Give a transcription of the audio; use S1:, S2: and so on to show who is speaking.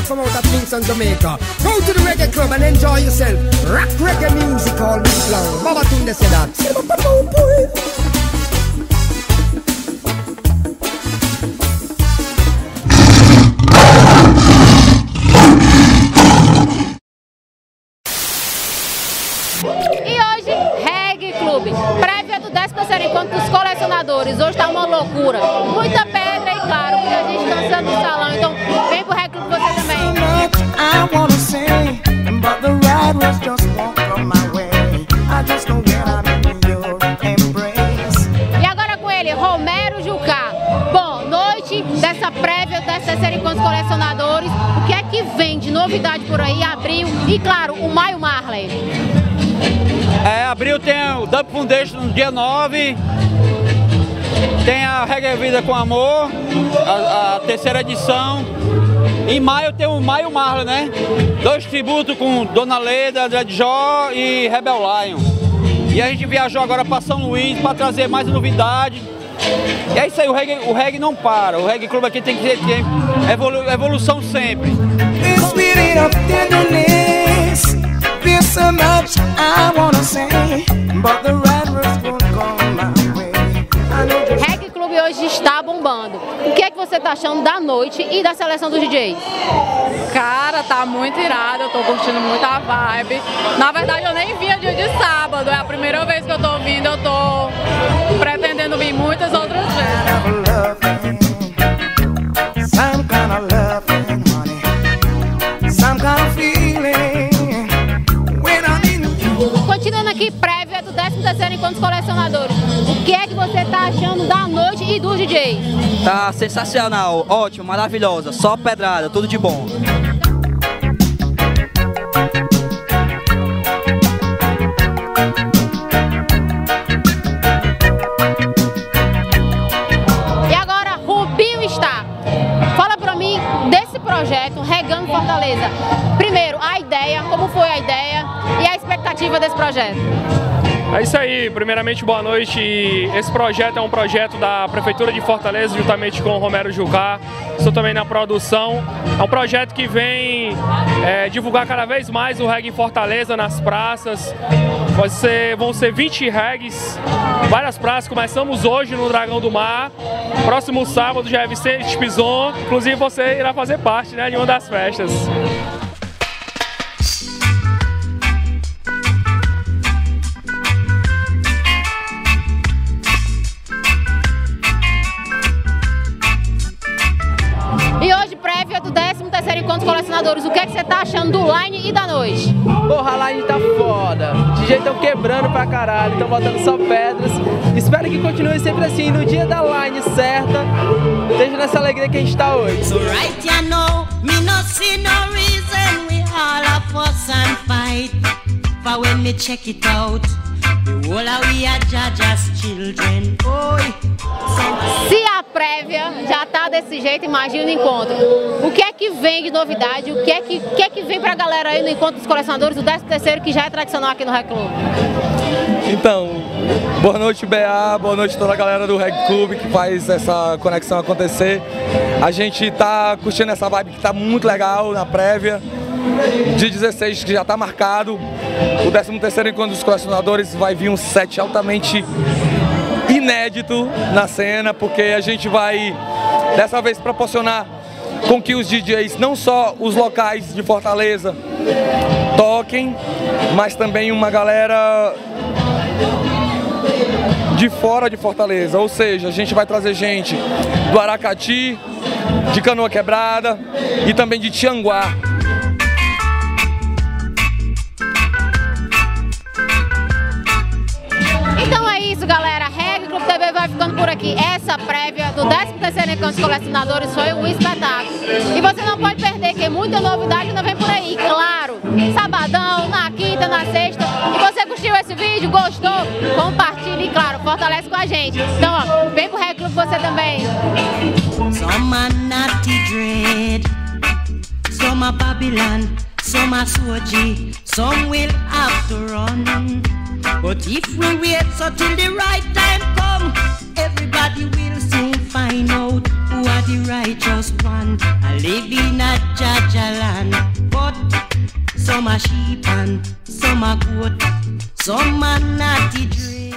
S1: that come out of Kingston, Jamaica. Go to the reggae club and enjoy yourself. Rock reggae music all week long. Baba Tunde said that.
S2: Prévia do 13º Encontro dos Colecionadores. Hoje tá uma loucura. Muita pedra novidade por aí? Abril e, claro, o Maio Marley.
S3: É, abril tem o Dub Foundation no dia 9. Tem a Reggae Vida com Amor, a, a terceira edição. Em maio tem o Maio Marley, né? Dois tributos com Dona Leda, Dread Jó e Rebel Lion. E a gente viajou agora para São Luís para trazer mais novidade. E é isso aí, o reggae, o reggae não para. O Reggae Clube aqui tem que ter evolução sempre.
S4: Beating of tenderness, there's so much I wanna say, but the was won't come my way.
S2: Clube hoje está bombando. O que é que você está achando da noite e da seleção dos DJs?
S5: Cara, tá muito irado, eu tô curtindo muito a vibe. Na verdade, eu nem vinha dia de sábado, é a primeira vez que eu tô vindo, eu tô
S2: 13º Encontro dos Colecionadores. O que é que você está achando da noite e dos DJs?
S6: Tá sensacional, ótimo, maravilhosa, só pedrada, tudo de bom.
S2: E agora, Rubinho está. Fala pra mim desse projeto, Regando Fortaleza. Primeiro, a ideia, como foi a ideia e a expectativa desse projeto.
S7: É isso aí, primeiramente boa noite. Esse projeto é um projeto da Prefeitura de Fortaleza, juntamente com o Romero Jucá. Estou também na produção. É um projeto que vem é, divulgar cada vez mais o reggae em Fortaleza, nas praças. Vai ser- vão ser 20 reggaes, várias praças. Começamos hoje no Dragão do Mar. Próximo sábado já é Vicente Pison. Inclusive você irá fazer parte né, de uma das festas.
S2: 13º Encontro Colecionadores. O que é que você tá achando do line e da noite?
S8: Porra, a line tá foda. De jeito tão quebrando pra caralho, tão botando só pedras. Espero que continue sempre assim, no dia da line certa, esteja nessa alegria que a gente tá hoje.
S9: So right you know, me no see no reason we all and fight. For when me check it out,
S2: Se a prévia já tá desse jeito, imagina o encontro. O que é que vem de novidade? O que é que, o que, é que vem pra galera aí no encontro dos colecionadores, o 13º, que já é tradicional aqui no Rec Club?
S10: Então, boa noite BA, boa noite toda a galera do Reg Club que faz essa conexão acontecer. A gente tá curtindo essa vibe que tá muito legal na prévia. Dia 16 que já tá marcado. O 13º encontro dos colecionadores vai vir um set altamente inédito na cena, porque a gente vai dessa vez proporcionar com que os DJs, não só os locais de Fortaleza, toquem, mas também uma galera de fora de Fortaleza, ou seja, a gente vai trazer gente do Aracati, de Canoa Quebrada e também de Tianguá.
S2: Do 13º Encontro dos Colecionadores foi um espetáculo. E você não pode perder, que muita novidade ainda vem por aí. Claro, sabadão, na quinta, na sexta. E você curtiu esse vídeo, gostou? Compartilhe e, claro, fortalece com a gente. Então, ó, vem pro Reg Clube você também.
S9: some are Babylon, some are Soji, some will have to run. But if we wait so the right time. Everybody will soon find out who are the righteous one. I live in a Jaja land, but some are sheep and some are goat, some are dream.